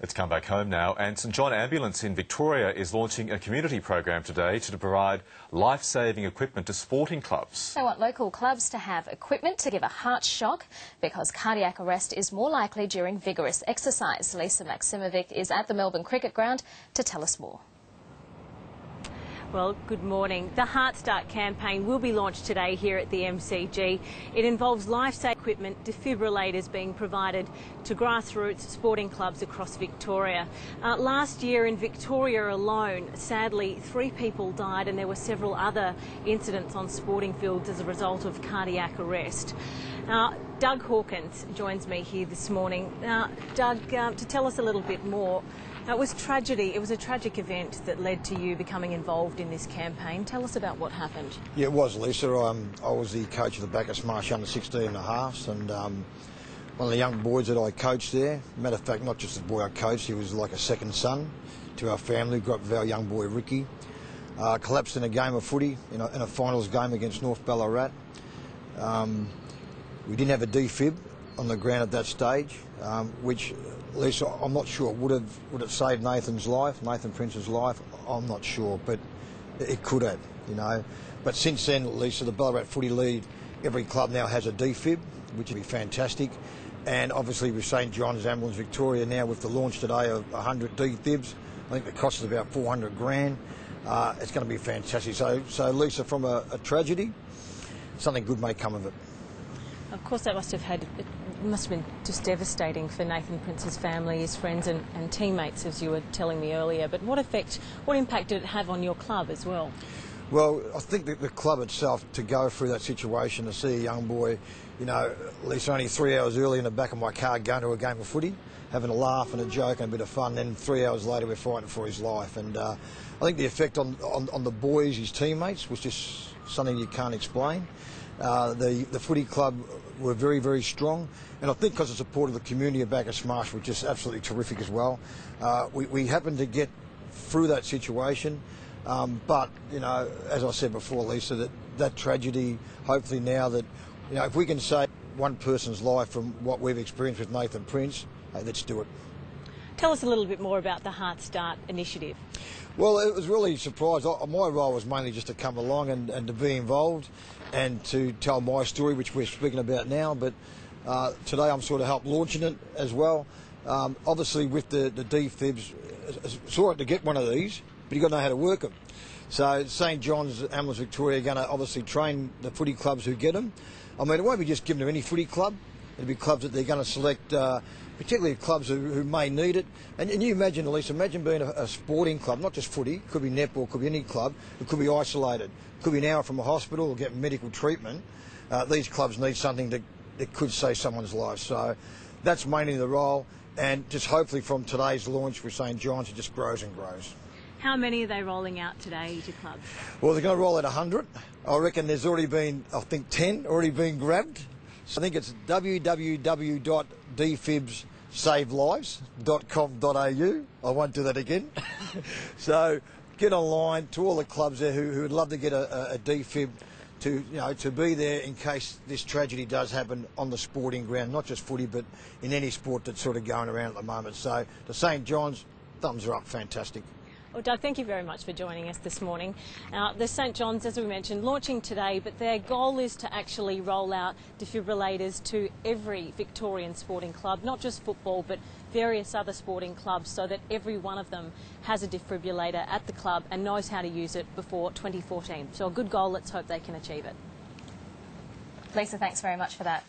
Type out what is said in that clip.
Let's come back home now. And St John Ambulance in Victoria is launching a community program today to provide life-saving equipment to sporting clubs. They want local clubs to have equipment to give a heart shock because cardiac arrest is more likely during vigorous exercise. Lisa Maksimovic is at the Melbourne Cricket Ground to tell us more. Well, good morning. The Heart Start campaign will be launched today here at the MCG. It involves life-saving equipment, defibrillators being provided to grassroots sporting clubs across Victoria. Uh, last year in Victoria alone, sadly, three people died and there were several other incidents on sporting fields as a result of cardiac arrest. Uh, Doug Hawkins joins me here this morning. Uh, Doug, uh, to tell us a little bit more, it was tragedy. It was a tragic event that led to you becoming involved in this campaign. Tell us about what happened. Yeah, it was, Lisa. Um, I was the coach of the Bacchus Marsh under 16 and a halves, and um, one of the young boys that I coached there, matter of fact, not just the boy I coached, he was like a second son to our family, grew up with our young boy Ricky. Uh, collapsed in a game of footy, in a, in a finals game against North Ballarat. Um, we didn't have a defib on the ground at that stage, um, which Lisa, I'm not sure. Would have would it saved Nathan's life, Nathan Prince's life? I'm not sure, but it could have, you know. But since then, Lisa, the Ballarat Footy League, every club now has a defib, which would be fantastic. And obviously with St John's Ambulance Victoria now with the launch today of 100 defibs, I think the cost is about 400 grand. Uh, it's going to be fantastic. So, so Lisa, from a, a tragedy, something good may come of it. Of course, that must have had must have been just devastating for Nathan Prince's family, his friends, and, and teammates, as you were telling me earlier. But what effect, what impact did it have on your club as well? Well, I think that the club itself to go through that situation to see a young boy, you know, at least only three hours early in the back of my car going to a game of footy, having a laugh and a joke and a bit of fun. Then three hours later, we're fighting for his life. And uh, I think the effect on, on, on the boys, his teammates, was just something you can't explain. Uh, the, the footy club were very, very strong. And I think because of support of the community of Bacchus Marsh, which is absolutely terrific as well, uh, we, we happened to get through that situation. Um, but, you know, as I said before, Lisa, that, that tragedy, hopefully now that, you know, if we can save one person's life from what we've experienced with Nathan Prince, hey, let's do it. Tell us a little bit more about the Heart Start initiative. Well, it was really a surprised. My role was mainly just to come along and, and to be involved and to tell my story, which we're speaking about now. But uh, today I'm sort of helped launching it as well. Um, obviously, with the, the defibs, it's all right to get one of these, but you've got to know how to work them. So St John's Ambulance Victoria are going to obviously train the footy clubs who get them. I mean, it won't be just given to any footy club. It'll be clubs that they're going to select, uh, particularly clubs who, who, may need it. And, and you imagine, Elise, imagine being a, a, sporting club, not just footy, could be netball, could be any club, it could be isolated, could be an hour from a hospital or get medical treatment. Uh, these clubs need something that, that could save someone's life. So that's mainly the role. And just hopefully from today's launch with St John's, it just grows and grows. How many are they rolling out today to clubs? Well, they're going to roll out 100. I reckon there's already been, I think, 10 already been grabbed. I think it's www.defibsavelives.com.au. I won't do that again. so get online to all the clubs there who, who would love to get a, a defib to you know to be there in case this tragedy does happen on the sporting ground, not just footy, but in any sport that's sort of going around at the moment. So the St John's, thumbs are up, fantastic. Well, Doug, thank you very much for joining us this morning. Uh, the St John's, as we mentioned, launching today, but their goal is to actually roll out defibrillators to every Victorian sporting club, not just football, but various other sporting clubs, so that every one of them has a defibrillator at the club and knows how to use it before 2014. So a good goal, let's hope they can achieve it. Lisa, thanks very much for that.